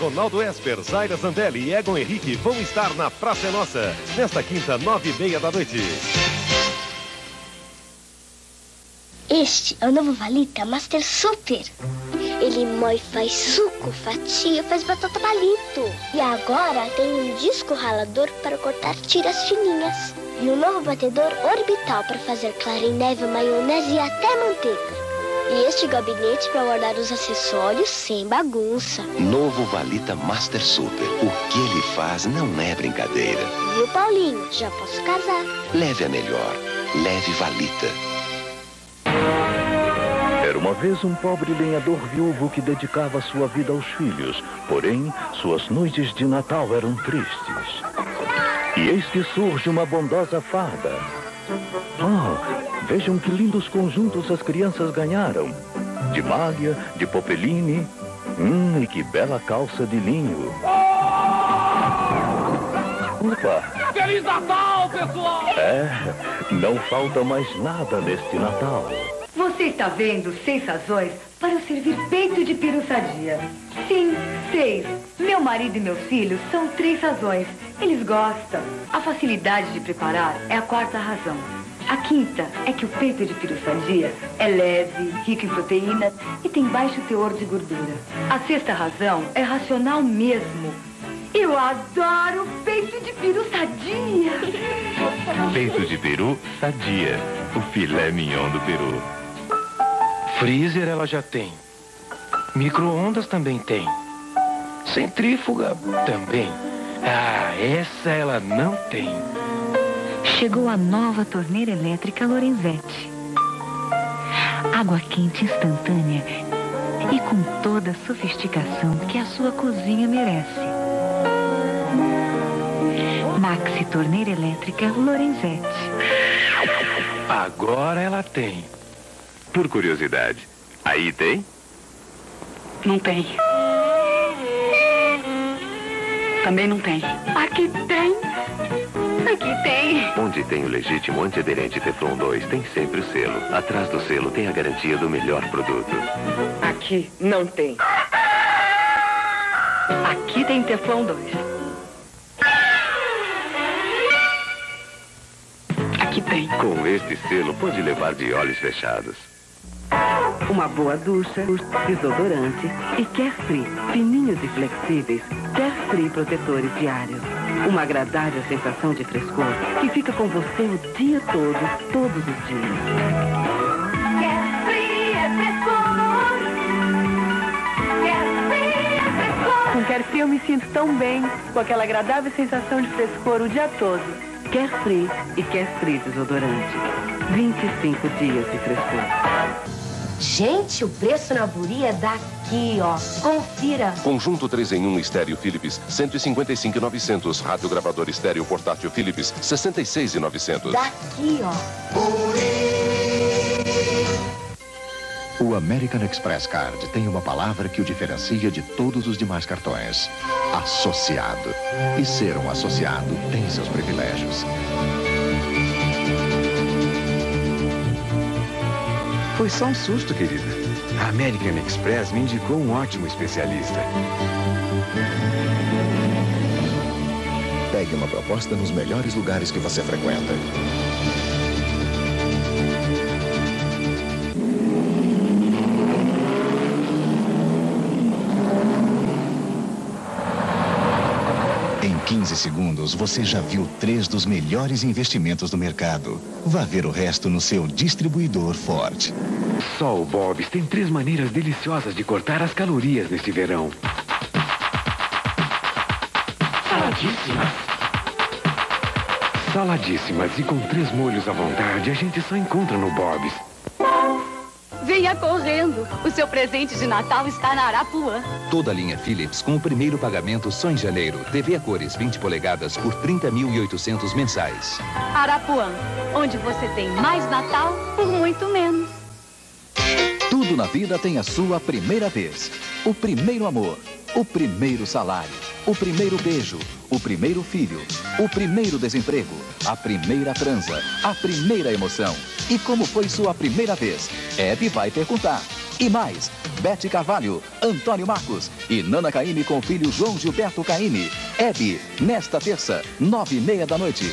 Ronaldo Esper, Zaira Zandelli e Egon Henrique vão estar na Praça Nossa, nesta quinta, nove e meia da noite. Este é o novo Valita Master Super. Ele mói, faz suco, fatia, faz batata palito. E agora tem um disco ralador para cortar tiras fininhas. E um novo batedor orbital para fazer clara em neve, maionese e até manteiga. E este gabinete para guardar os acessórios sem bagunça. Novo Valita Master Super. O que ele faz não é brincadeira. Viu, Paulinho? Já posso casar. Leve a melhor. Leve Valita. Era uma vez um pobre lenhador viúvo que dedicava sua vida aos filhos, porém, suas noites de Natal eram tristes. E eis que surge uma bondosa fada. Oh, vejam que lindos conjuntos as crianças ganharam. De malha, de popeline. Hum, e que bela calça de linho. Opa! Feliz Natal, pessoal! É, não falta mais nada neste Natal. Você está vendo seis razões para eu servir peito de peru sadia. Sim, seis. Meu marido e meus filhos são três razões. Eles gostam. A facilidade de preparar é a quarta razão. A quinta é que o peito de peru sadia é leve, rico em proteínas e tem baixo teor de gordura. A sexta razão é racional mesmo. Eu adoro peito de peru sadia. Peito de peru sadia. O filé mignon do peru. Freezer ela já tem. Micro-ondas também tem. Centrífuga também. Ah, essa ela não tem. Chegou a nova torneira elétrica Lorenzetti. Água quente instantânea e com toda a sofisticação que a sua cozinha merece. Maxi torneira elétrica Lorenzetti. Agora ela tem. Por curiosidade, aí tem? Não tem. Também não tem. Aqui tem. Aqui tem. Onde tem o legítimo antiaderente Teflon 2, tem sempre o selo. Atrás do selo tem a garantia do melhor produto. Aqui não tem. Aqui tem Teflon 2. Aqui tem. Com este selo, pode levar de olhos fechados. Uma boa ducha, desodorante e Carefree, fininhos e flexíveis, Carefree protetores diários. Uma agradável sensação de frescor que fica com você o dia todo, todos os dias. Carefree é frescor. Carefree é frescor. Com Carefree eu me sinto tão bem, com aquela agradável sensação de frescor o dia todo. Carefree e Carefree desodorante. 25 dias de frescor. Gente, o preço na Buri é daqui, ó. Confira. Conjunto 3 em 1 estéreo Philips, 155,900. Rádio gravador estéreo portátil Philips, 66,900. Daqui, ó. O American Express Card tem uma palavra que o diferencia de todos os demais cartões: associado. E ser um associado tem seus privilégios. Foi só um susto, querida. A American Express me indicou um ótimo especialista. Pegue uma proposta nos melhores lugares que você frequenta. Em 15 segundos, você já viu três dos melhores investimentos do mercado. Vá ver o resto no seu distribuidor Ford. Só o Bob's tem três maneiras deliciosas de cortar as calorias neste verão. Saladíssimas. Saladíssimas e com três molhos à vontade, a gente só encontra no Bob's. Venha correndo. O seu presente de Natal está na Arapuã. Toda a linha Philips com o primeiro pagamento só em janeiro. TV a cores 20 polegadas por 30.800 mensais. Arapuã, onde você tem mais Natal por muito menos. Tudo na vida tem a sua primeira vez. O primeiro amor, o primeiro salário, o primeiro beijo, o primeiro filho, o primeiro desemprego, a primeira transa, a primeira emoção. E como foi sua primeira vez? Hebe vai perguntar. E mais, Bete Carvalho, Antônio Marcos e Nana Caime com o filho João Gilberto Caime. Hebe, nesta terça, nove e meia da noite.